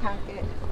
他给。